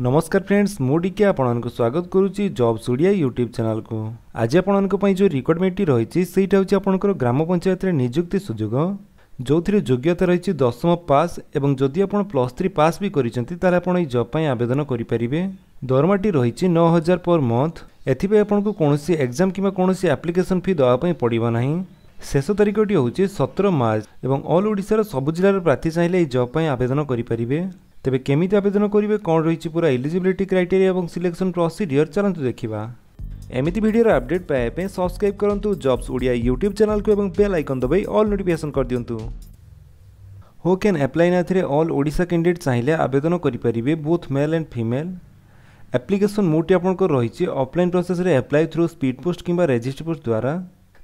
ନମସ୍କାର ଫ୍ରେଣ୍ଡସ୍ ମୁଁ ଟିକେ ଆପଣଙ୍କୁ ସ୍ୱାଗତ କରୁଛି ଜବ୍ ସୁଡ଼ିଆ ୟୁଟ୍ୟୁବ୍ ଚ୍ୟାନେଲକୁ ଆଜି ଆପଣଙ୍କ ପାଇଁ ଯେଉଁ ରିକ୍ୱାର୍ଡମେଣ୍ଟଟି ରହିଛି ସେଇଟା ହେଉଛି ଆପଣଙ୍କର ଗ୍ରାମ ପଞ୍ଚାୟତରେ ନିଯୁକ୍ତି ସୁଯୋଗ ଯେଉଁଥିରେ ଯୋଗ୍ୟତା ରହିଛି ଦଶମ ପାସ୍ ଏବଂ ଯଦି ଆପଣ ପ୍ଲସ୍ ଥ୍ରୀ ପାସ୍ ବି କରିଛନ୍ତି ତାହେଲେ ଆପଣ ଏହି ଜବ୍ ପାଇଁ ଆବେଦନ କରିପାରିବେ ଦରମାଟି ରହିଛି ନଅ ହଜାର ପର୍ ମନ୍ଥ ଏଥିପାଇଁ ଆପଣଙ୍କୁ କୌଣସି ଏକ୍ଜାମ୍ କିମ୍ବା କୌଣସି ଆପ୍ଲିକେସନ୍ ଫି ଦେବା ପାଇଁ ପଡ଼ିବ ନାହିଁ ଶେଷ ତାରିଖଟି ହେଉଛି ସତର ମାର୍ଚ୍ଚ ଏବଂ ଅଲ୍ ଓଡ଼ିଶାର ସବୁ ଜିଲ୍ଲାର ପ୍ରାର୍ଥୀ ଚାହିଁଲେ ଏହି ଜବ୍ ପାଇଁ ଆବେଦନ କରିପାରିବେ ତେବେ କେମିତି ଆବେଦନ କରିବେ କ'ଣ ରହିଛି ପୁରା ଏଲିଜିବିଲିଟି କ୍ରାଇଟେରିଆ ଏବଂ ସିଲେକ୍ସନ୍ ପ୍ରସିଡ଼ିଓର ଚାଲନ୍ତୁ ଦେଖିବା ଏମିତି ଭିଡ଼ିଓର ଅପଡେଟ୍ ପାଇବା ପାଇଁ ସବସ୍କ୍ରାଇବ୍ କରନ୍ତୁ ଜବ୍ସ ଓଡ଼ିଆ ୟୁଟ୍ୟୁବ୍ ଚ୍ୟାନେଲକୁ ଏବଂ ବେଲ୍ ଆଇକନ୍ ଦବାଇ ଅଲ୍ ନୋଟିଫିକେସନ୍ କରିଦିଅନ୍ତୁ ହୁ କ୍ୟାନ୍ ଆପ୍ଲାଏ ନାଥିରେ ଅଲ୍ ଓଡ଼ିଶା କ୍ୟାଣ୍ଡିଡେଟ୍ ଚାହିଁଲେ ଆବେଦନ କରିପାରିବେ both male and female application ମୋଡ଼ଟି ଆପଣଙ୍କର ରହିଛି ଅଫଲାଇନ୍ ପ୍ରୋସେସ୍ରେ ଆପ୍ଲାଏ ଥ୍ରୁ ସ୍ପିଡ୍ ପୋଷ୍ଟ କିମ୍ବା ରେଜିଷ୍ଟର ପୋଷ୍ଟ ଦ୍ୱାରା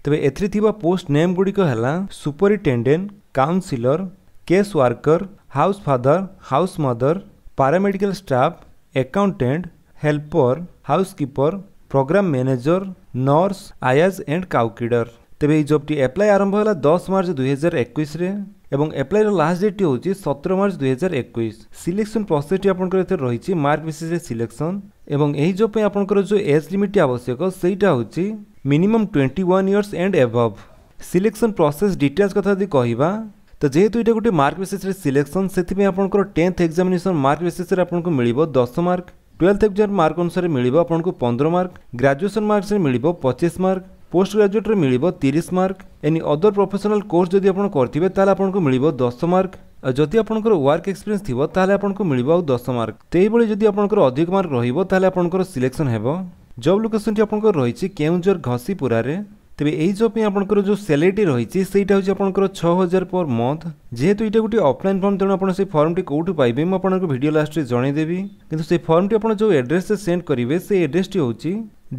ତେବେ ଏଥିରେ ଥିବା ପୋଷ୍ଟ ନେମ୍ ଗୁଡ଼ିକ ହେଲା superintendent counsellor case worker house father house mother paramedical staff accountant helper housekeeper programme manager nurse ayahs and chowkidar तेज ये जब्टी एप्लाय आरंभ है दस मार्च दुई हजार एक এবং এপ্লাইর লাস্ট ডেটটি হচ্ছে সতেরো মার্চ দুই হাজার একুশ সিলেকশন প্রসেসটি আপনার এতে রয়েছে মার্ক বেসিসে সিলেকশন এবং এই জব পাই আপনার যে এজ লিমিটটি আবশ্যক সেইটা হচ্ছে minimum twenty one years and এভভ selection process details কথা যদি কহবা তো যেহেতু এটা গোটে মার্ক বেসিসে সিলেকশন সেপাই আপনার টেন্থ এক্সামিনেসন মার্ক বেসিসে আপনার মিলব দশ মার্ক টুয়েলথ এক্সাম মার্ক অনুসারে মিলব আপনার পনেরো মার্ক গ্রাজুয়েসন মার্কসে মিলব পঁচিশ মার্ক পোস্ট গ্রাজুয়েটরে মিলব তিরিশ mark any other professional course যদি আপনার করবে তাহলে আপনার মিলব দশ মার্ক যদি আপনার ওয়ার্ক এক্সপিরিয়েন্স থিব তাহলে আপনার মিলব আউ দশ মার্ক সেইভাবে যদি আপনার অধিক মার্ক রহব তাহলে আপনার সিলেকশন হব জব লোকেসনটি আপনার রয়েছে কেউঝর ঘষিপুরার ତେବେ ଏହି ଜବ୍ ପାଇଁ ଆପଣଙ୍କର ଯେଉଁ ସ୍ୟାଲେରିଟି ରହିଛି ସେଇଟା ହେଉଛି ଆପଣଙ୍କର ଛଅ ହଜାର ପର୍ ମନ୍ଥ ଯେହେତୁ ଏଇଟା ଗୋଟିଏ ଅଫ୍ଲାଇନ୍ ଫର୍ମ ତେଣୁ ଆପଣ ସେ ଫର୍ମଟି କେଉଁଠୁ ପାଇବେ ମୁଁ ଆପଣଙ୍କୁ ଭିଡ଼ିଓ ଲାଷ୍ଟରେ ଜଣାଇଦେବି କିନ୍ତୁ ସେ ଫର୍ମଟି ଆପଣ ଯେଉଁ ଆଡ୍ରେସରେ ସେଣ୍ଡ କରିବେ ସେ ଆଡ୍ରେସଟି ହେଉଛି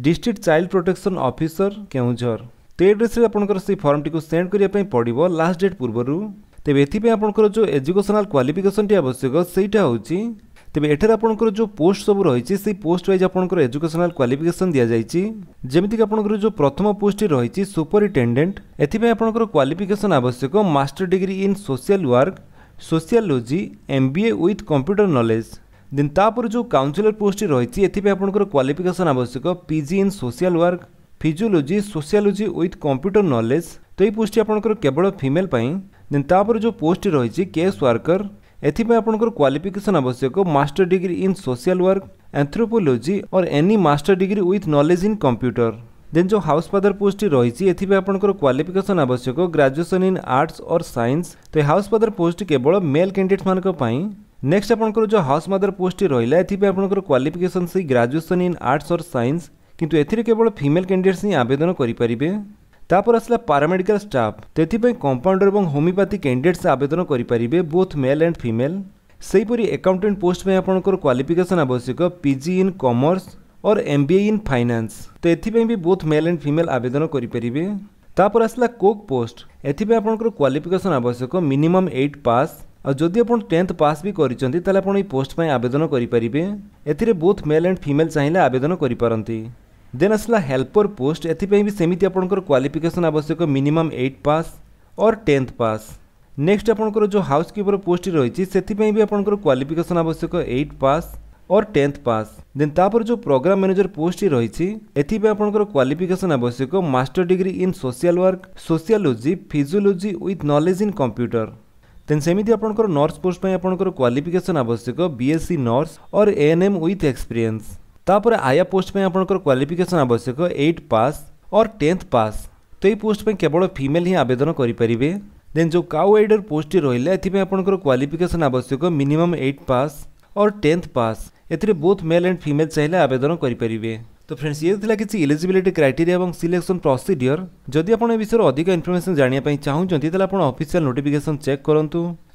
district child protection officer Keonjhar ତ ଏ ଆଡ୍ରେସରେ ଆପଣଙ୍କର ସେହି ଫର୍ମଟିକୁ ସେଣ୍ଡ କରିବା ପାଇଁ ପଡ଼ିବ ଲାଷ୍ଟ ଡେଟ୍ ପୂର୍ବରୁ ତେବେ ଏଥିପାଇଁ ଆପଣଙ୍କର ଯେଉଁ ଏଜୁକେସନାଲ୍ କ୍ୱାଲିଫିକେସନ୍ଟି ଆବଶ୍ୟକ ସେଇଟା ହେଉଛି ତେବେ ଏଠାରେ ଆପଣଙ୍କର ଯେଉଁ ପୋଷ୍ଟ ସବୁ ରହିଛି ସେଇ ପୋଷ୍ଟ ୱାଇଜ୍ ଆପଣଙ୍କର ଏଜୁକେସନାଲ କ୍ୱାଲିଫିକେସନ୍ ଦିଆଯାଇଛି ଯେମିତିକି ଆପଣଙ୍କର ଯେଉଁ ପ୍ରଥମ ପୋଷ୍ଟଟି ରହିଛି ସୁପରିଟେଣ୍ଡେଣ୍ଟ ଏଥିପାଇଁ ଆପଣଙ୍କର କ୍ୱାଲିଫିକେସନ୍ ଆବଶ୍ୟକ master degree in social work sociology M B A with computer knowledge then ତାପରେ ଯେଉଁ କାଉନସିଲର ପୋଷ୍ଟଟି ରହିଛି ଏଥିପାଇଁ ଆପଣଙ୍କର କ୍ୱାଲିଫିକେସନ୍ ଆବଶ୍ୟକ PG in social work physiology sociology with computer knowledge ତ ଏହି ପୋଷ୍ଟଟି ଆପଣଙ୍କର କେବଳ ଫିମେଲ୍ ପାଇଁ ଦେନ୍ ତାପରେ ଯେଉଁ ପୋଷ୍ଟଟି ରହିଛି କେସ୍ ୱାର୍କର ଏଥିପାଇଁ ଆପଣଙ୍କର କ୍ୱାଲିଫିକେସନ୍ ଆବଶ୍ୟକ master degree in social work anthropology or any master degree with knowledge in computer then ଯେଉଁ ହାଉସ୍ ଫାଦର ପୋଷ୍ଟଟି ରହିଛି ଏଥିପାଇଁ ଆପଣଙ୍କର କ୍ୱାଲିଫିକେସନ୍ ଆବଶ୍ୟକ graduation in arts or science ତ ଏ ହାଉସ୍ ଫାଦର ପୋଷ୍ଟଟି କେବଳ ମେଲ୍ କ୍ୟାଣ୍ଡିଡେଟ୍ମାନଙ୍କ ପାଇଁ ନେକ୍ସଟ ଆପଣଙ୍କର ଯେଉଁ ହାଉସ୍ ମଦର ପୋଷ୍ଟଟି ରହିଲା ଏଥିପାଇଁ ଆପଣଙ୍କର କ୍ୱାଲିଫିକେସନ୍ ସେଇ graduation in arts or science କିନ୍ତୁ ଏଥିରେ କେବଳ ଫିମେଲ୍ କ୍ୟାଣ୍ଡିଡେଟ୍ସ ହିଁ ଆବେଦନ କରିପାରିବେ ତାପରେ ଆସିଲା ପାରାମେଡିକାଲ ଷ୍ଟାଫ୍ ସେଥିପାଇଁ କମ୍ପାଉଣ୍ଡର ଏବଂ ହୋମିଓପାଥି କ୍ୟାଣ୍ଡିଡେଟ୍ସ ଆବେଦନ କରିପାରିବେ ବୋଥ୍ ମେଲ୍ ଆଣ୍ଡ ଫିମେଲ୍ ସେହିପରି ଏକାଉଣ୍ଟାଣ୍ଟ ପୋଷ୍ଟ ପାଇଁ ଆପଣଙ୍କର କ୍ୱାଲିଫିକେସନ୍ ଆବଶ୍ୟକ PG in commerce or M B A in finance ତ ଏଥିପାଇଁ ବି ବୋଥ୍ ମେଲ୍ ଆଣ୍ଡ ଫିମେଲ୍ ଆବେଦନ କରିପାରିବେ ତାପରେ ଆସିଲା କୋକ୍ ପୋଷ୍ଟ ଏଥିପାଇଁ ଆପଣଙ୍କର କ୍ୱାଲିଫିକେସନ୍ ଆବଶ୍ୟକ ମିନିମମ୍ ଏଇଟ୍ ପାସ୍ ଆଉ ଯଦି ଆପଣ ଟେନ୍ଥ ପାସ୍ ବି କରିଛନ୍ତି ତାହେଲେ ଆପଣ ଏହି ପୋଷ୍ଟ ପାଇଁ ଆବେଦନ କରିପାରିବେ ଏଥିରେ ବୋଥ୍ ମେଲ୍ ଆଣ୍ଡ ଫିମେଲ୍ ଚାହିଁଲେ ଆବେଦନ କରିପାରନ୍ତି देन आसला हेल्पर पोस्ट एपाई भी सेमती आपंकर क्वाफिकेसन आवश्यक मिनिमम एट पास और टेन्थ पास नेक्स्ट आपंकर जो हाउस किपर पोस्ट रही है से भी आपंकर क्वाफिकेसन आवश्यक एट पास और टेन्थ पास देन तापर जो प्रोग्राम मैनेजर पोस्ट रही आपंकर क्वाफिकेसन आवश्यक master degree in social work sociology physiology with knowledge in computer then सेमती आपंकर नर्स पोस्ट आपंकर क्वाफिकेसन आवश्यक बीएससी नर्स और एएनएम ओथ एक्सपीरियंस तापर आया पोस्ट आपर क्वाफिकेसन आवश्यक एट पास और टेन्थ पास तो ये पोस्ट केवल फिमेल ही आवेदन करेंगे देन जो काउ एडर पोस्ट रही है एपंकर क्वाफिकेसन आवश्यक minimum eighth pass or tenth pass either both male and female चाहिए आवेदन करेंगे तो फ्रेंड्स ये थी किसी इलिजिलिटी क्राइटेरी सिलेक्शन प्रोसीडियर जदि आप विषय में अधिक इनफर्मेशन जानापी चाहूँ तेल अफिशियाल नोटिकेसन चेक करूँ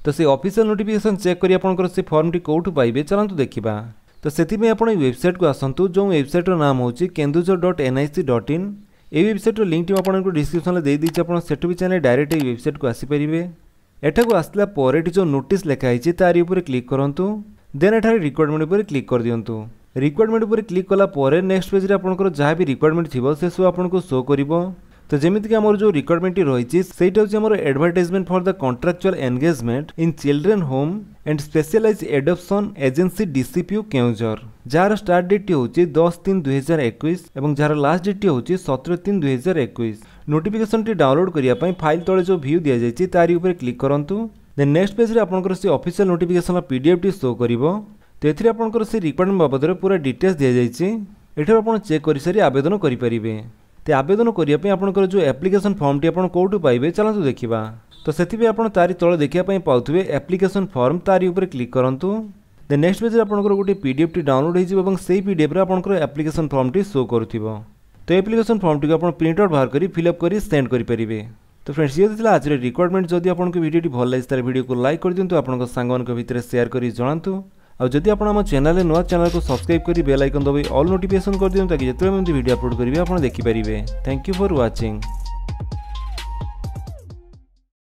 तो से अफिशियाल नोटिकेसन चेक कर फर्म टी कौ पाइबे चलां देखा ତ ସେଥିପାଇଁ ଆପଣ ଏଇ ୱେବସାଇଟ୍କୁ ଆସନ୍ତୁ ଯେଉଁ ୱେବସାଇଟ୍ର ନାମ ହେଉଛି Kendujhar dot N I C dot in ଏଇ ୱେବସାଇଟ୍ର ଲିଙ୍କ୍ ମୁଁ ଆପଣଙ୍କୁ ଡିସ୍କ୍ରିପ୍ସନ୍ରେ ଦେଇଦେଇଛି ଆପଣ ସେଠୁ ବି ଚାହିଁଲେ ଡାଇରେକ୍ଟ ଏଇ ୱେବସାଇଟ୍କୁ ଆସିପାରିବେ ଏଠାକୁ ଆସିଲା ପରେ ଏଠି ଯେଉଁ ନୋଟିସ୍ ଲେଖା ହେଇଛି ତାରି ଉପରେ କ୍ଲିକ୍ କରନ୍ତୁ ଦେନ୍ ଏଠାରେ ରିକ୍ୱାରମେଣ୍ଟ ଉପରେ କ୍ଲିକ୍ କରିଦିଅନ୍ତୁ ରିକ୍ୱାରମେଣ୍ଟ ଉପରେ କ୍ଲିକ୍ କଲା ପରେ ନେକ୍ସଟ ପେଜ୍ରେ ଆପଣଙ୍କର ଯାହା ବି ରିକ୍ୱାରମେଣ୍ଟ ଥିବ ସେସବୁ ଆପଣଙ୍କୁ ଶୋ କରିବ তো ଯେମିତିକି ଆମର ଯେଉଁ ରିକ୍ୱାରମେଣ୍ଟ ରହିଛି ସେଇଟା ହେଉଛି ଆମର advertisement for the contractual engagement in children home and specialised adoption agency DCPU Keonjhar ଯାହାର ଷ୍ଟାର୍ଟ ଡେଟ୍ଟି ହେଉଛି ଦଶ ତିନି ଦୁଇହଜାର ଏକୋଇଶ ଏବଂ ଯାହାର ଲାଷ୍ଟ ଡେଟ୍ଟି ହେଉଛି ସତର ତିନି ଦୁଇହଜାର ଏକୋଇଶ ନୋଟିଫିକେସନ୍ଟି ଡାଉନଲୋଡ୍ କରିବା ପାଇଁ ଫାଇଲ୍ ତଳେ ଯେଉଁ ଭ୍ୟୁ ଦିଆଯାଇଛି ତାରି ଉପରେ କ୍ଲିକ୍ କରନ୍ତୁ ଦେନ୍ ନେକ୍ସଟ ପେଜ୍ରେ ଆପଣଙ୍କର ସେ ଅଫିସିଆଲ ନୋଟିଫିକେସନ୍ର ପି ଡି ଏଫ୍ଟି ଶୋ କରିବ ତ ଏଥିରେ ଆପଣଙ୍କର ସେ ରିକ୍ୱାରମେଣ୍ଟ ବାବଦରେ ପୁରା ଡିଟେଲ୍ସ ଦିଆଯାଇଛି ଏଠାରୁ ଆପଣ ଚେକ୍ କରିସାରି ଆବେଦନ କରିପାରିବେ তে আবেদন করা আপনার যে আপ্লিকেসন ফর্মটি আপনার কোটি পাইবে চলতু দেখা তো সেই আপনার তারি তল দেখা পাওয়া আপ্লিকেসন ফর্ম তারি উপরে ক্লিক করতু দে নেক্সট পেজে আপনার গোটে পিডিএফটি ডাউনলোড হয়ে এবং সেই পিডিএফ্রে আপনার আপ্লিকেসন ফর্মটি শো করুব তো আপ্লিকেসন ফর্মটি আপনার প্রিন্ট আউট বাহার করে ফিল আপ করে সেন্ড করে পেবে তো ফ্রেন্ডস ये था आज रिक्वयरमेंट जदि आपको भिडियो भल लगी तेरे भिडियो को लाइक कर दिंतु आपंक सांग मान भितर सेयार कर जनातु ଆଉ ଯଦି ଆପଣ ଆମ ଚ୍ୟାନେଲରେ ନୂଆ ଚ୍ୟାନେଲକୁ ସବସ୍କ୍ରାଇବ୍ କରି ବେଲ୍ ଆଇକନ୍ ଦବାଇ ଅଲ୍ ନୋଟିଫିକେସନ୍ କରିଦିଅନ୍ତୁ ତାକି ଯେତେବେଳେ ମୁଁ ଏମିତି ଭିଡ଼ିଓ ଅପଲୋଡ଼ କରିବି ଆପଣ ଦେଖିପାରିବେ ଥ୍ୟାଙ୍କ ୟୁ ଫର୍ ୱାଚିଂ